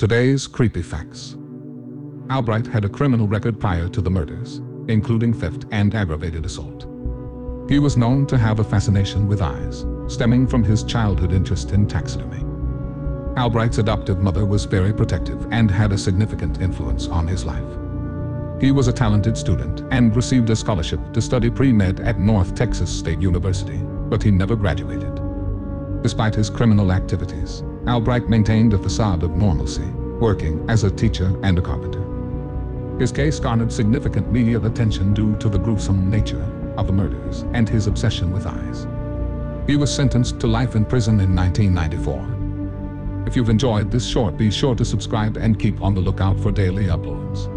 Today's creepy facts. Albright had a criminal record prior to the murders, including theft and aggravated assault. He was known to have a fascination with eyes, stemming from his childhood interest in taxidermy. Albright's adoptive mother was very protective and had a significant influence on his life. He was a talented student and received a scholarship to study pre-med at North Texas State University, but he never graduated. Despite his criminal activities, Albright maintained a facade of normalcy, working as a teacher and a carpenter. His case garnered significant media attention due to the gruesome nature of the murders and his obsession with eyes. He was sentenced to life in prison in 1994. If you've enjoyed this short, be sure to subscribe and keep on the lookout for daily uploads.